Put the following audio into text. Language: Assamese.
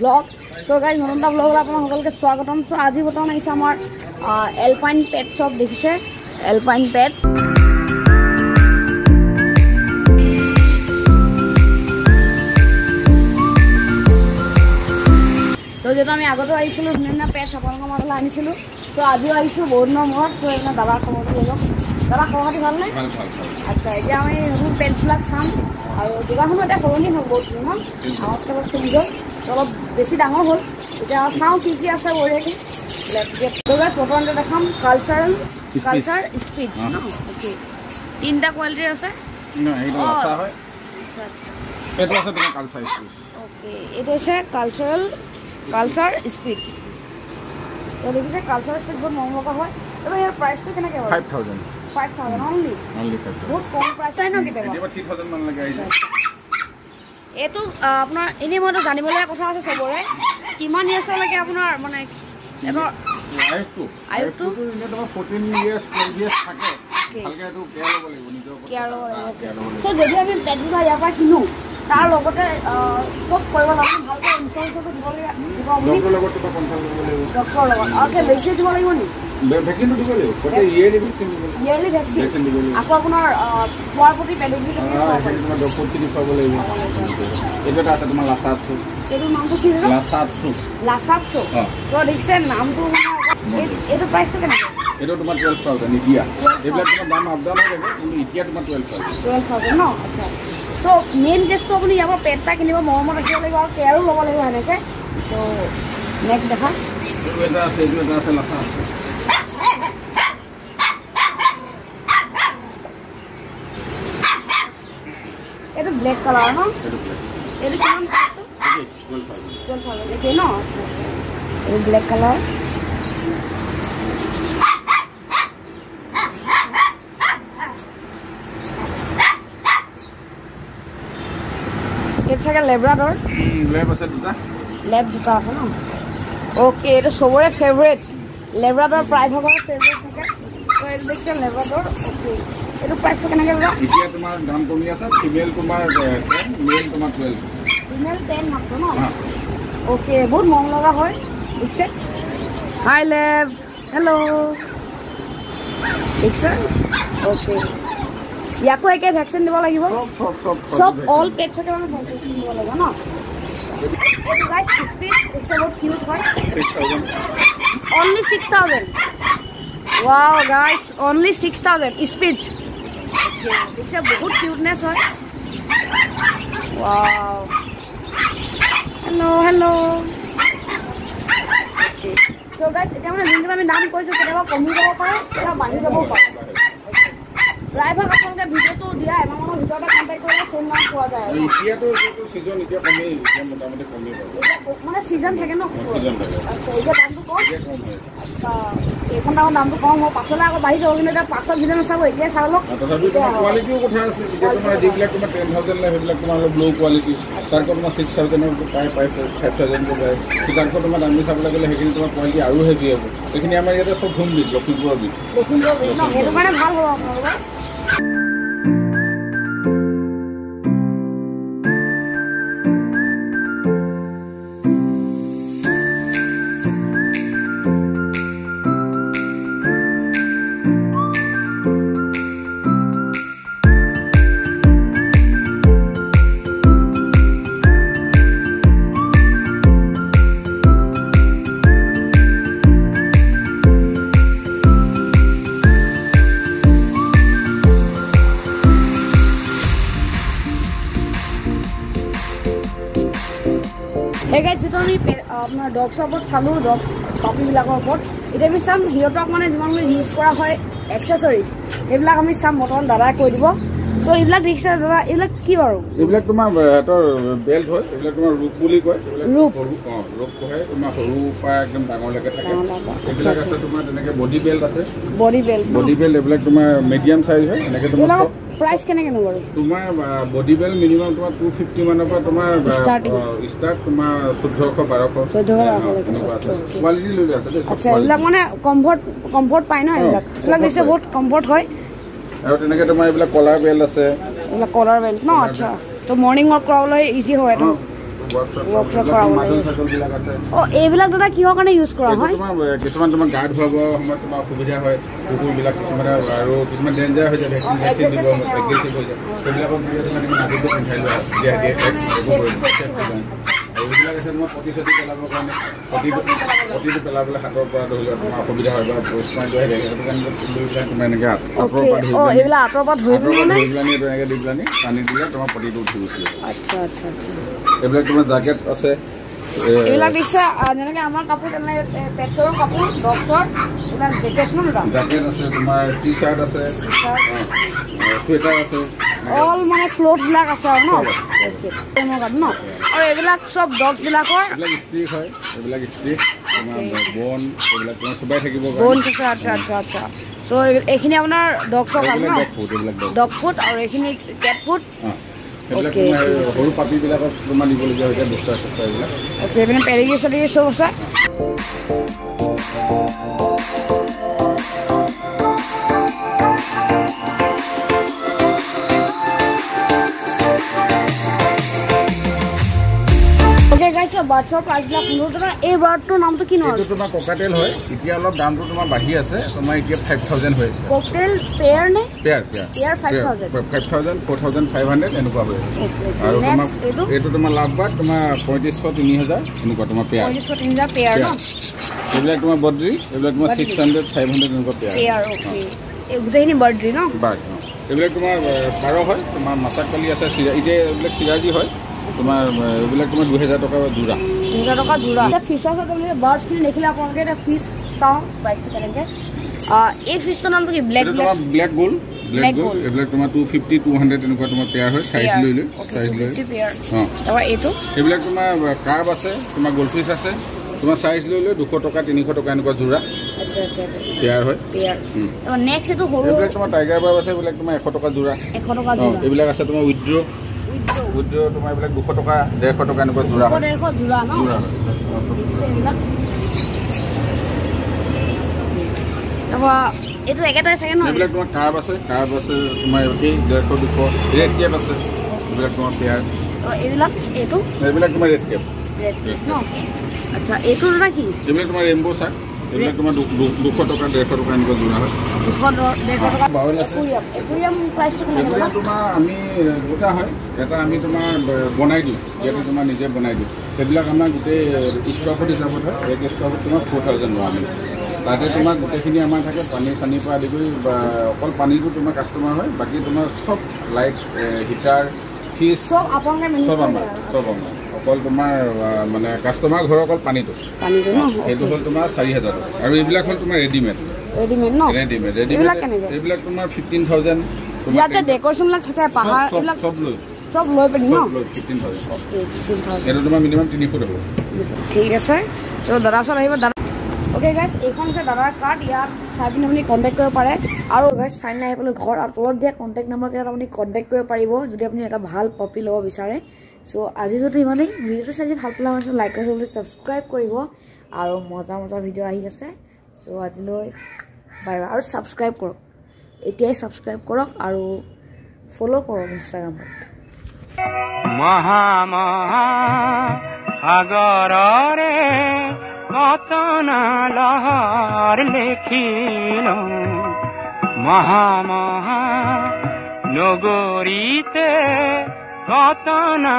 ব্লগ চ' গাইজ নতুন এটা ব্লগলৈ আপোনাক সকলোকে স্বাগতম। চ' আজি বৰ্তমান আহিছে আমাৰ এলপাইন পেট শ্বপ দেখিছে? এলপাইন পেট চ' যিহেতু আমি আগতেও আহিছিলোঁ ধুনীয়া ধুনীয়া পেটছ আপোনালোকৰ মাজলৈ আনিছিলোঁ। চ' আজিও আহিছোঁ বহুত দিনৰ মূৰত। চ' এইবিলাক দাদাৰ খবৰটো লৈ লওক। দাদা খবৰ খাতি ভালনে? ভাল ভাল ভাল। আচ্ছা এতিয়া আমি নতুন পেণ্টছবিলাক চাম। আৰু দোকানখনো এতিয়া সলনি হ'ল বহুত ন অলপ চেঞ্জ হ'ল তো অলপ বেছি ডাঙৰ হ'ল। এতিয়া চাওঁ কি কি আছে প্ৰথমতে দেখাম কালচাৰেল. কালচাৰ স্পীড তিনিটা কোৱালিটিৰ আছে। হয়। আচ্ছা এইটো হৈছে কালচাৰেল কালচাৰ স্পীড দেখিছে কালচাৰ স্পীড বহুত মৰম লগা হয় ইয়াৰ প্ৰাইচটো কেনেকৈ বাৰু? Five thousand five thousand only বহুত কম প্ৰাইচ হয় ন কেতিয়াবা কেতিয়াবা থ্ৰী থাউজেণ্ড মান লাগে আহিছে এইটো আপোনাৰ এনেই মইতো জানিবলগীয়া কথা আছে চবৰে। কিমান ইয়াৰ্ছলৈকে আপোনাৰ মানে যদি আমি পেটজোটা ইয়াৰ পৰা কিনো তাৰ লগতে চব কৰিব লাগিব ভালকৈ ইঞ্চুৰেঞ্চটো দিব লাগিব। ডক্টৰৰ লগত। আৰু বেছি দিব লাগিব নেকি ভেকচিনটো দিব লাগিব। গোটেই ইয়েৰলি ভেকচিন দিব লাগিব। ইয়েৰলি ভেকচিন ভেকচিন দিব লাগিব। আকৌ আপোনাৰ আহ, খোৱাৰ প্ৰতি পেডিগ্ৰী অ, কেনেকৈ খুৱাব সেইখিনি পাৰিম তোমাৰ ডক্টৰ কিনি খুৱাব লাগিব। এইটো এটা আছে তোমাৰ লাচা চুপ এইটোৰ নামটো কি হৈছে লাচা চুপ লাচাপ চ' অ। ত' দেখিছে নামটো মানে এই- এইটো প্ৰাইচটো কেনেকৈ? এইটো তোমাৰ টুৱেল্ভ থাউজেণ্ড এতিয়া। এইবিলাক তোমাৰ দাম আপ ডাউন হৈ থাকে কিন্তু এতিয়া তোমাৰ টুৱেল্ভ থাউজেণ্ড টুৱেল্ভ থাউজেণ্ড ন? আচ্ছা। চ' মেইন কেছটো আপুনি ইয়াৰ পৰা পেট এটা কিনিব মৰমত ৰাখিব লাগিব আৰু কেয়াৰো ল'ব লাগিব সেনেকৈ। নেক্সট দেখা। এইটো এটা আছে এইটো এটা আছে লাচা আছে এইটো ব্লেক কালাৰ ন এইটো black। এইটো কিমান প্ৰাইচটো Okay, 12,000. টুৱেল্ভ থাউজেণ্ড একেই ন আচ্ছা আচ্ছা এইটো ব্লেক কালাৰ এইটো চাগে লেব্ৰাডৰ উম, black আছে দুটা লেব দুটা আছে ন অ'কে এইটো চবৰে ফেভৰেট লেব্ৰাডৰ প্ৰায়ভাগৰ ফেভৰেট থাকে ত' এইটো দেখিছে লেব্ৰাডৰ অ'কে এইটো প্ৰাইচটো কেনেকৈ ল'বা? এতিয়া তোমাৰ দাম কমি আছে ফিমেল তোমাৰ টেন মেল তোমাৰ টুৱেল্ভ ফিমেল টেন মাত্ৰ ন? অ'কে বহুত মৰম লগা হয়। দেখিছে হাই লেব হেল্ল' দেখিছে অ'কে ইয়াকো একে ভেকচিন দিব লাগিব। চব অল পেটছকে মানে ভেকচিন দিব লাগিব ন? গাইজ স্পীড দেখিছে বহুত কিউট হয়। Six thousand only 6000 wow guys only 6000 speeds দেখিছে বহুত কিউটনেছ হয় wow. Hello' hello' so' guys এতিয়া মানে যোনটো আমি দাম কৈছোঁ কেতিয়াবা কমি যাব পাৰে কেতিয়াবা বাঢ়ি যাবও পাৰে। প্ৰায়ভাগ আপোনালোকে ভিডিঅ'টো দিয়া এমাহমানৰ ভিতৰতে কণ্টেক্ট কৰিলে ফোন নাম পোৱা যায়। এতিয়াতো এইটো ছিজন এতিয়া কমেই এতিয়া মোটামুটি বাৰু। এতিয়া মানে ছিজন থাকে ন। ছিজন থাকে। আচ্ছা এতিয়া দামটো কম? কম আচ্ছা। এইখন ডাঙৰ দামটো কম হ'ব। পাছলৈ আকৌ বাঢ়ি যাব কিন্তু এতিয়া পাছত ভিডিঅ' নাচাব এতিয়াই চাই লওক। আৰু তথাপিও তোমাৰ কোৱালিটিও কথা আছে। এতিয়া তোমাৰ যিবিলাক তোমাৰ টেন থাউজেণ্ড লাগে সেইবিলাক তোমাৰ অলপ ল' কোৱালিটি তাৰপৰা তোমাৰ ছিক্স থাউজেণ্ডৰ পাই পাই ফাইভ থাউজেণ্ডৰ পায় তাৰপৰা তোমাৰ দামী চাবলৈ গ'লে সেইখিনি তোমাৰ কোৱালিটি আৰু হেভি হ'ব। সেইখিনি আমাৰ ইয়াতে চব হোম বিজ লখিমপুৰৰ বিজ লখিমপুৰ ব্ৰিজ ন সেইটো কাৰণে ভাল হ'ব আপোনালোকৰ। আপোনাৰ ডগছৰ ওপৰত চালোঁ ডগ পাপিবিলাকৰ ওপৰত। এতিয়া আমি চাম সিহঁতক মানে যিমানবোৰ ইউজ কৰা হয় এক্সেচৰিজ সেইবিলাক আমি চাম বৰ্তমান দাদাই কৈ দিব। চ' এইবিলাক দেখিছে দাদা এইবিলাক কি বাৰু এইবিলাক তোমাৰ সিহঁতৰ বেল্ট হয় এইবিলাক তোমাৰ ৰূপ বুলি কয় ৰূপ। সৰু অঁ ৰূপ কয় তোমাৰ সৰুৰ পৰা একদম ডাঙৰলৈকে থাকে ডাঙৰলৈকে। এইবিলাক আছে তোমাৰ তেনেকৈ বডি বেল্ট আছে বডি বেল্ট বডি বেল্ট এইবিলাক তোমাৰ মিডিয়াম চাইজ হয় এনেকৈ তোমাৰ প্ৰাইচ কেনেকেনো বাৰু তোমাৰ বডি বেল্ট মিনিমাম তোমাৰ টু ফিফটি মানৰ পৰা তোমাৰ Starting. ষ্টাৰ্ট তোমাৰ চৈধ্যশ বাৰশ 1400 বাৰশলৈকে। তেনেকুৱা আছে Okay, okay. কোৱালিটি লৈ আছে আচ্ছা এইবিলাক মানে কমফৰ্ট কমফৰ্ট পায় ন এইবিলাক এইবিলাক দেখিছে comfort বহুত কমফৰ্ট হয়। আৰু তেনেকৈ তোমাৰ এইবিলাক কলাৰ বেল্ট আছে। এইবিলাক কলাৰ বেল্ট ন? আচ্ছা। তো মৰ্ণিং ৱাক কৰাবলৈ ইজি হয় এইটো? অঁ, ৱৰ্কশ্বপ Workshop কৰাব মাদুল লাগে। চাদুলবিলাক আছে। অ এইবিলাক দাদা কিহৰ কাৰণে ইউজ কৰা এইটো হয়? তোমাৰ এ, কিছুমান তোমাৰ গা ধুৱাব সময়ত তোমাৰ অসুবিধা হয় কুকুৰবিলাক কিছুমানে আৰু কিছুমান ডেঞ্জাৰ হৈ যায় ভেকচিন ভেকচিন দিব এগ্ৰেচিভ হৈ যায়। সেইবিলাকক দিয়ে তোমাৰ তুমি মাদুলটো পিন্ধাই লোৱা এইবিলাক আছে তোমাৰ প্ৰতিশ্ৰুতি পেলাবৰ কাৰণে। প্ৰতিটো পেলাবলৈ হাতৰ পৰা ধৰি লোৱা তোমাৰ অসুবিধা হয় বা পইণ্ট হৈ থাকে সেইটো কাৰণে লৈ পেলাই তোমাৰ এনেকৈ পৰা ধৰি পেলাই এইবিলাক আঁতৰ পৰা ধৰি হাতৰ পৰা পেলাই ধৰি পেলাই এইটো এনেকৈ দি পেলাই পানী দিলে তোমাৰ প্ৰতিটো উঠি গুচি যাব আচ্ছা আচ্ছা আচ্ছা। এইবিলাক তোমাৰ জেকেট আছে এইবিলাক দেখিছে যেনেকে আমাৰ কাপোৰ তেনেকে পেটৰ কাপোৰ ডক্টৰ এইবিলাক জেকেট ন দাদা জেকেট আছে তোমাৰ টি চাৰ্ট আছে চুৱেটাৰ আছে। অল মানে ক্লথ বিলাক আছে আৰু ন? ন? আৰু এইবিলাক চব ডগছ বিলাকৰ। এইবিলাক ষ্ট্ৰিক হয় এইবিলাক ষ্ট্ৰিক তোমাৰ বন এইবিলাক তোমাৰ চুবাই থাকিব বন আছে আচ্ছা আচ্ছা আচ্ছা চ' এইখিনি আপোনাৰ ন? ডগ ফুড আৰু এইখিনি কেট ফুড সৰু পাপিবিলাকক তোমাৰ দিবলগীয়া হৈ যায় বস্তা চস্তা এইবিলাক। অ'কে এইপিনে পেৰিগি চেৰিগি চব আছে? বাৰ্ডছৰ প্ৰাইচবিলাক শুনো তোমাৰ এই বাৰ্ডটোৰ নামটো কি নহয়? তোমাৰ ককাটেল হয়। এতিয়া অলপ দামটো তোমাৰ বাঢ়ি আছে তোমাৰ এতিয়া ফাইভ থাউজেণ্ড হৈ আছে। ককটেল পেয়াৰ নে? Pair pair pair five thousand five thousand four thousand five hundred এনেকুৱা হৈ আছে। আৰু তোমাৰ এইটো? তোমাৰ লাভবাদ তোমাৰ পঁয়ত্ৰিছশ তিনি হাজাৰ এনেকুৱা তোমাৰ পেয়াৰ পঁয়ত্ৰিছশ তিনি হাজাৰ পেয়াৰ ন? এইবিলাক তোমাৰ বদ্ৰী এইবিলাক তোমাৰ বদ্ৰী। ছিক্স হাণ্ড্ৰেড ফাইভ হাণ্ড্ৰেড এনেকুৱা পেয়াৰ পেয়াৰ অ'কে এই গোটেইখিনি বাৰ্ড্ৰি ন? অঁ। এইবিলাক তোমাৰ পাৰ হয় তোমাৰ মাছাকালি আছে চিৰা এতিয়া এইবিলাক চিৰাজি হয়। তোমাৰ এইবিলাক তোমাৰ দুহেজাৰ টকা যোৰা দুহেজাৰ টকা যোৰা এতিয়া ফিছৰ আপুনি বাৰ্ডছখিনি দেখিলে আপোনালোকে এতিয়া ফিছ চাওঁ প্ৰাইচটো কেনেকৈ। এই ফিছটোৰ নামটো কি? Black black gold black Black gold gold. এইবিলাক তোমাৰ টু ফিফটি টু হাণ্ড্ৰেড এনেকুৱা তোমাৰ পেয়াৰ হয় চাইজ লৈ লৈ চাইজ লৈ। পেয়াৰ অঁ। তাৰপৰা এইটো? এইবিলাক তোমাৰ কাৰ্ভ আছে তোমাৰ গল্ডফিছ আছে তোমাৰ চাইজ লৈ লৈ দুশ টকা তিনিশ টকা এনেকুৱা যোৰা আচ্ছা আচ্ছা পেয়াৰ হয়। পেয়াৰ উম। তাৰপৰা নেক্সট এইটো সৰু এইবিলাক তোমাৰ টাইগাৰ বাৰ্ব আছে এইবিলাক তোমাৰ এশ টকা যোৰা এশ টকা অঁ যোৰা এইবিলাক আছে তোমাৰ উইড্ৰ উইড্ৰ তোমাৰ এইবিলাক দুশ টকা ডেৰশ টকা এনেকুৱা যোৰা এইটো একেটাই চাগে ন? এইবিলাক তোমাৰ কাৰ্ভ আছে কাৰ্ভ আছে তোমাৰ একেই ডেৰশ দুশ ৰেড কেপ আছে। এইবিলাক তোমাৰ পেয়াৰ। তাৰপৰা এইবিলাক এইটো? এইবিলাক তোমাৰ ৰেড কেপ। ৰেড ন? আচ্ছা এইটো দাদা কি? এইবিলাক তোমাৰ ৰেইনব' চাৰ্ট। এইবিলাক তোমাৰ দুশ টকা ডেৰশ টকা এনেকুৱা যোৰা হয়। এইবিলাক তোমাৰ আমি দুটা হয়। এটা আমি তোমাৰ বনাই দিওঁ। ইয়াতে তোমাৰ নিজে বনাই দিওঁ। সেইবিলাক আমাৰ গোটেই স্কোৱাৰ ফুট হিচাপত হয়। এক স্কোৱাৰ ফুট তোমাৰ ফ'ৰ থাউজেণ্ড লওঁ আমি। তাতে তোমাৰ গোটেইখিনি আমাৰ থাকে পানী চানীৰ পৰা আদি কৰি বা অকল পানীটো তোমাৰ কাষ্টমাৰ হয়। বাকী তোমাৰ চব লাইট হিটাৰ ফ্ৰিজ চব আমাৰ চব আমাৰ। অকল তোমাৰ মানে কাষ্টমাৰ ঘৰৰ অকল পানীটো। পানীটো ন? সেইটো হ'ল তোমাৰ চাৰি হাজাৰ টকা। আৰু এইবিলাক হ'ল তোমাৰ ৰেডিমেড ৰেডিমেড ন? Readymade readymade? এইবিলাক তোমাৰ ফিফটিন থাউজেণ্ড ইয়াতে ডেকৰেশ্যনবিলাক থাকে পাহাৰ এইবিলাক চব লৈ। চব লৈ পিনি ন? ফিফটিন থাউজেণ্ড এইটো তোমাৰ মিনিমাম তিনি ফুট হ'ব ঠিক আছে। চ' ওচৰত আহিব দাদা অ'কে গাইজ এইখন হৈছে দাদাৰ কাৰ্ড ইয়াত চাই পিনি আপুনি কণ্টেক্ট কৰিব পাৰে। আৰু গাইজ ফাইনেলি আহি ঘৰ আৰু তলত দিয়া কণ্টেক্ট নাম্বাৰকেইটাত আপুনি কণ্টেক্ট কৰিব পাৰিব যদি আপুনি এটা ভাল পপি ল'ব বিচাৰে। চ' আজি যদি ইমানেই ভিডিঅ'টো চাই যদি ভাল পালে আমাৰ লাইক বুলি ছাবস্ক্ৰাইব কৰিব। আৰু মজা মজা ভিডিঅ' আহি আছে। চ' আজিলৈ বাই বাই আৰু ছাবস্ক্ৰাইব কৰক। এতিয়াই ছাবস্ক্ৰাইব কৰক আৰু ফ'ল' কৰক ইনষ্টাগ্ৰামত মহা মহা সাগৰৰে রতনালহার লেখিল মহামহা নগরীতে রতনা